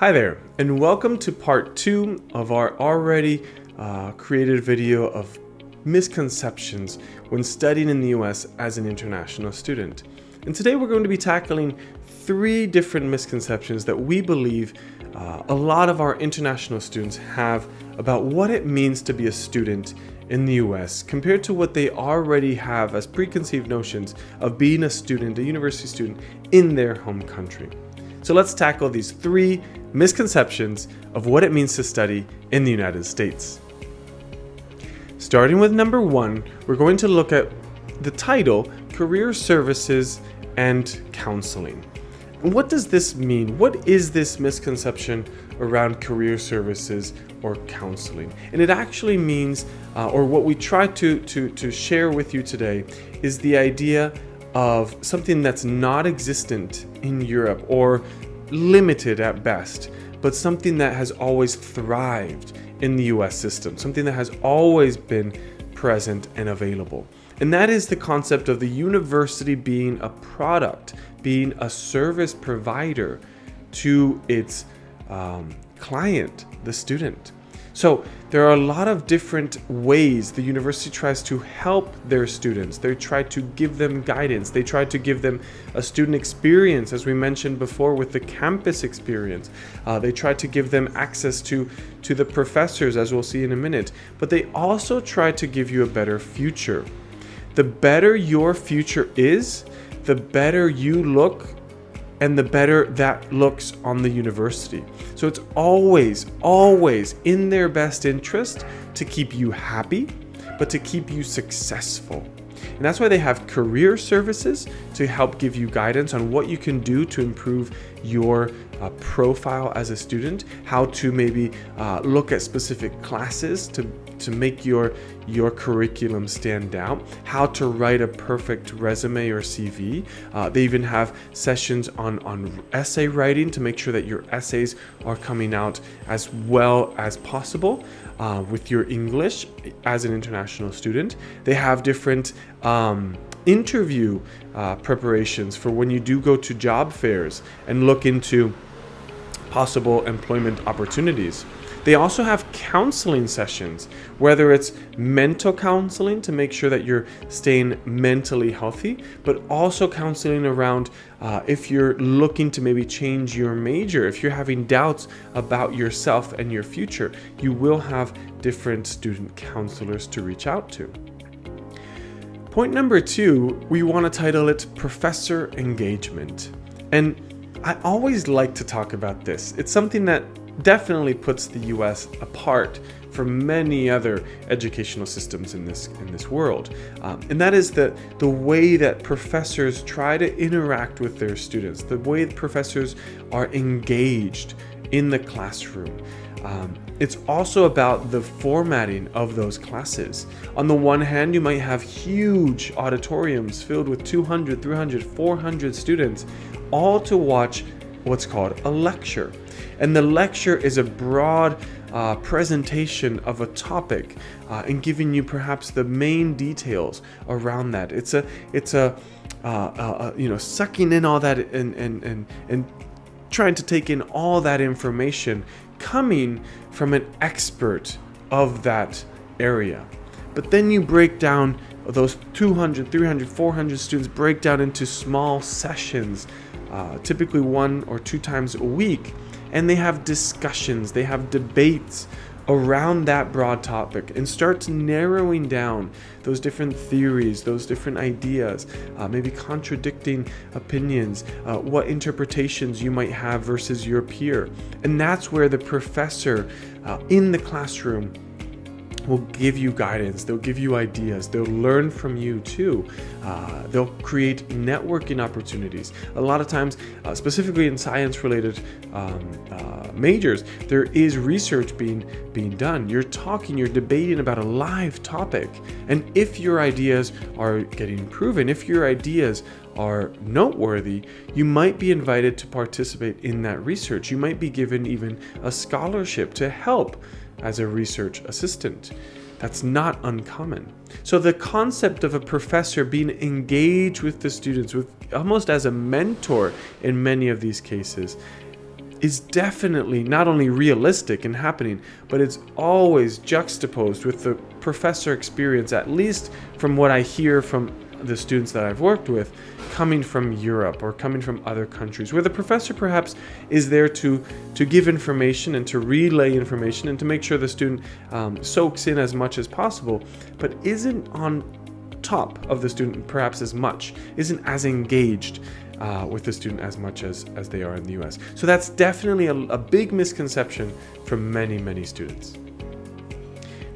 Hi there, and welcome to part two of our already uh, created video of misconceptions when studying in the US as an international student. And today we're going to be tackling three different misconceptions that we believe uh, a lot of our international students have about what it means to be a student in the US compared to what they already have as preconceived notions of being a student, a university student in their home country. So let's tackle these three misconceptions of what it means to study in the United States. Starting with number one, we're going to look at the title Career Services and Counseling. What does this mean? What is this misconception around career services or counseling? And it actually means, uh, or what we try to, to, to share with you today, is the idea of something that's not existent in Europe or limited at best, but something that has always thrived in the US system, something that has always been present and available. And that is the concept of the university being a product, being a service provider to its um, client, the student. So there are a lot of different ways the university tries to help their students. They try to give them guidance. They try to give them a student experience, as we mentioned before with the campus experience. Uh, they try to give them access to, to the professors, as we'll see in a minute. But they also try to give you a better future. The better your future is, the better you look and the better that looks on the university. So it's always, always in their best interest to keep you happy, but to keep you successful. And that's why they have career services to help give you guidance on what you can do to improve your uh, profile as a student, how to maybe uh, look at specific classes to to make your your curriculum stand out, how to write a perfect resume or CV. Uh, they even have sessions on on essay writing to make sure that your essays are coming out as well as possible uh, with your English as an international student. They have different um, interview uh, preparations for when you do go to job fairs and look into possible employment opportunities. They also have counseling sessions, whether it's mental counseling to make sure that you're staying mentally healthy, but also counseling around uh, if you're looking to maybe change your major, if you're having doubts about yourself and your future, you will have different student counselors to reach out to. Point number two, we want to title it Professor Engagement. And I always like to talk about this. It's something that definitely puts the US apart from many other educational systems in this in this world, um, and that is that the way that professors try to interact with their students, the way that professors are engaged in the classroom. Um, it's also about the formatting of those classes. On the one hand, you might have huge auditoriums filled with 200, 300, 400 students, all to watch what's called a lecture. And the lecture is a broad uh, presentation of a topic uh, and giving you perhaps the main details around that. It's a, it's a, uh, uh, uh, you know, sucking in all that and, and, and, and trying to take in all that information coming from an expert of that area. But then you break down those 200, 300, 400 students break down into small sessions, uh, typically one or two times a week and they have discussions, they have debates around that broad topic and starts narrowing down those different theories, those different ideas, uh, maybe contradicting opinions, uh, what interpretations you might have versus your peer. And that's where the professor uh, in the classroom will give you guidance, they'll give you ideas, they'll learn from you too. Uh, they'll create networking opportunities. A lot of times, uh, specifically in science related um, uh, majors, there is research being, being done. You're talking, you're debating about a live topic. And if your ideas are getting proven, if your ideas are noteworthy, you might be invited to participate in that research. You might be given even a scholarship to help as a research assistant. That's not uncommon. So the concept of a professor being engaged with the students, with almost as a mentor in many of these cases, is definitely not only realistic and happening, but it's always juxtaposed with the professor experience, at least from what I hear from the students that I've worked with coming from Europe or coming from other countries, where the professor perhaps is there to, to give information and to relay information and to make sure the student um, soaks in as much as possible, but isn't on top of the student perhaps as much, isn't as engaged uh, with the student as much as, as they are in the US. So that's definitely a, a big misconception for many, many students.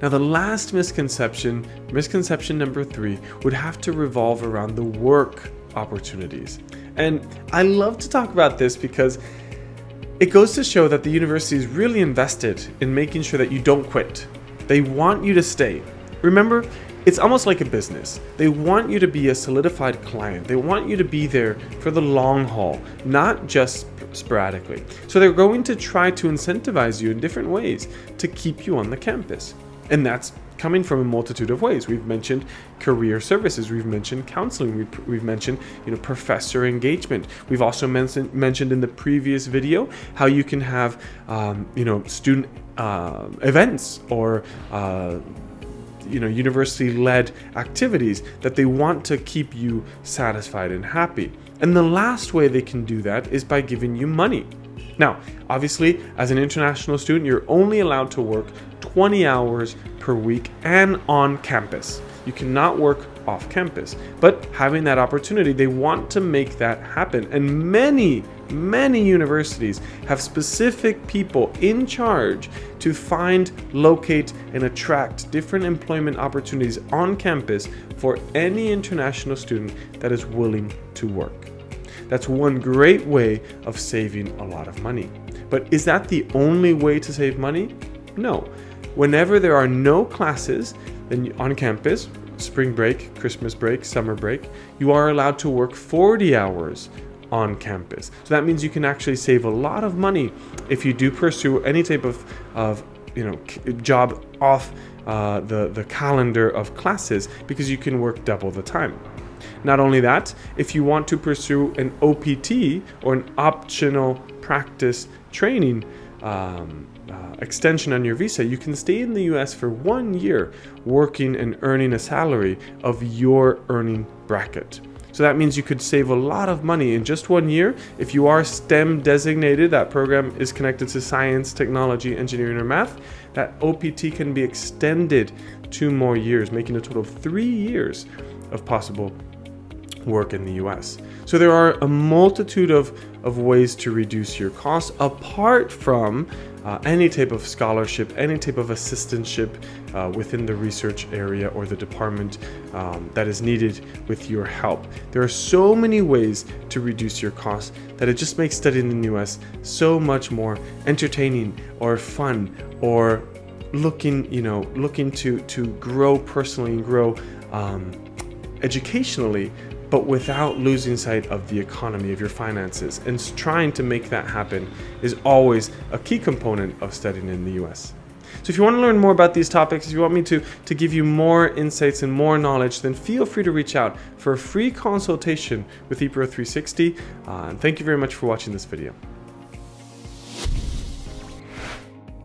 Now, the last misconception, misconception number three, would have to revolve around the work opportunities. And I love to talk about this because it goes to show that the university is really invested in making sure that you don't quit. They want you to stay. Remember, it's almost like a business. They want you to be a solidified client. They want you to be there for the long haul, not just sporadically. So they're going to try to incentivize you in different ways to keep you on the campus. And that's coming from a multitude of ways. We've mentioned career services, we've mentioned counseling, we've, we've mentioned you know professor engagement. We've also mentioned mentioned in the previous video how you can have um, you know student uh, events or uh, you know university-led activities that they want to keep you satisfied and happy. And the last way they can do that is by giving you money. Now, obviously, as an international student, you're only allowed to work 20 hours per week and on campus. You cannot work off campus. But having that opportunity, they want to make that happen. And many, many universities have specific people in charge to find, locate, and attract different employment opportunities on campus for any international student that is willing to work. That's one great way of saving a lot of money. But is that the only way to save money? No. Whenever there are no classes on campus, spring break, Christmas break, summer break, you are allowed to work 40 hours on campus. So that means you can actually save a lot of money if you do pursue any type of, of you know, job off uh, the, the calendar of classes because you can work double the time. Not only that, if you want to pursue an OPT or an optional practice training um, uh, extension on your visa, you can stay in the US for one year working and earning a salary of your earning bracket. So that means you could save a lot of money in just one year. If you are STEM designated, that program is connected to science, technology, engineering, or math, that OPT can be extended two more years, making a total of three years of possible work in the US. So there are a multitude of, of ways to reduce your costs apart from uh, any type of scholarship, any type of assistantship uh, within the research area or the department um, that is needed with your help. There are so many ways to reduce your costs that it just makes studying in the US so much more entertaining or fun or looking, you know, looking to, to grow personally and grow um, educationally but without losing sight of the economy of your finances. And trying to make that happen is always a key component of studying in the US. So if you want to learn more about these topics, if you want me to, to give you more insights and more knowledge, then feel free to reach out for a free consultation with ePro 360. Uh, and thank you very much for watching this video.